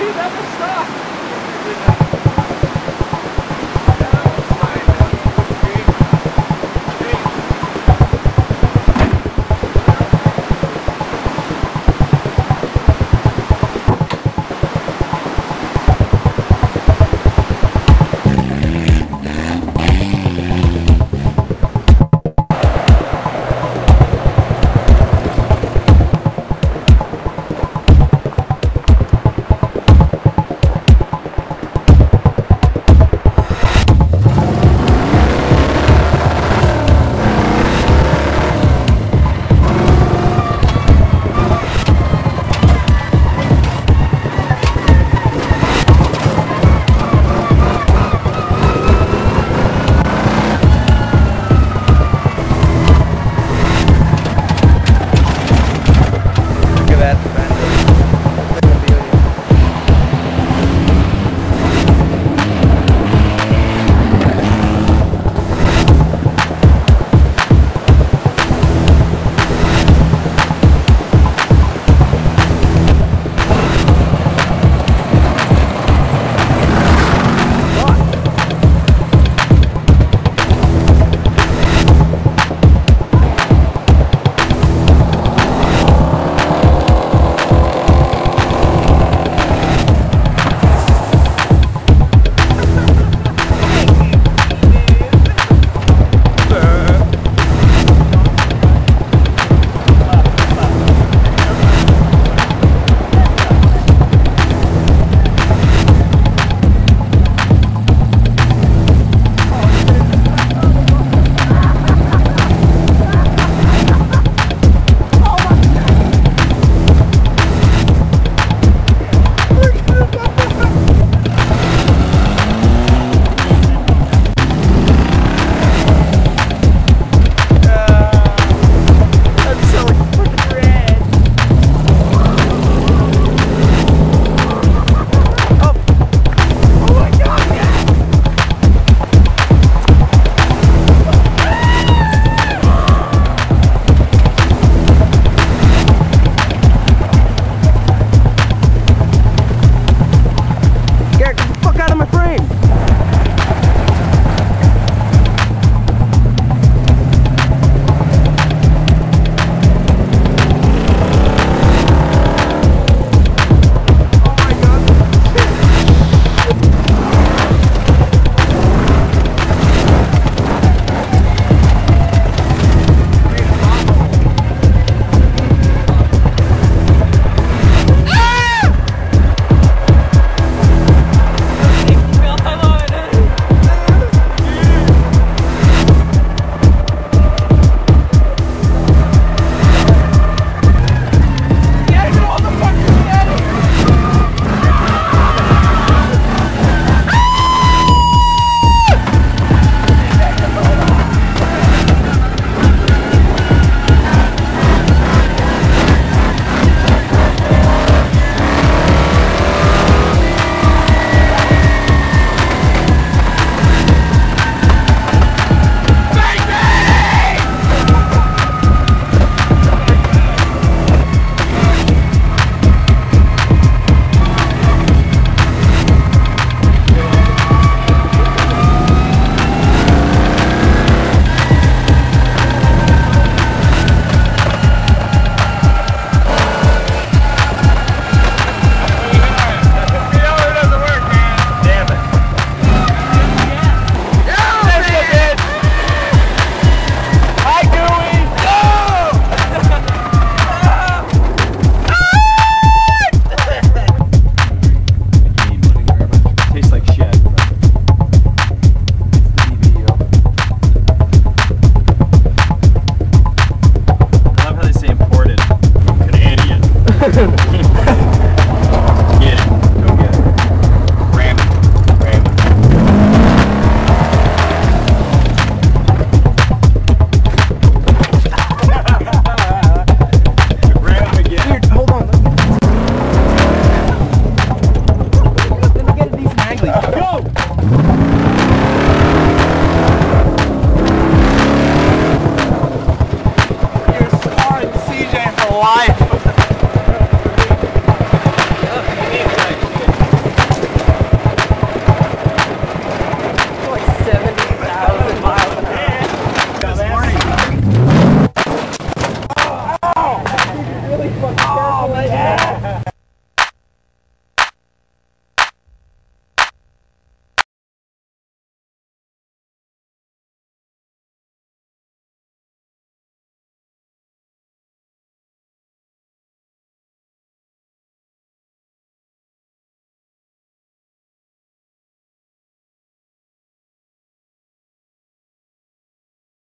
dude, that's a stop. alive.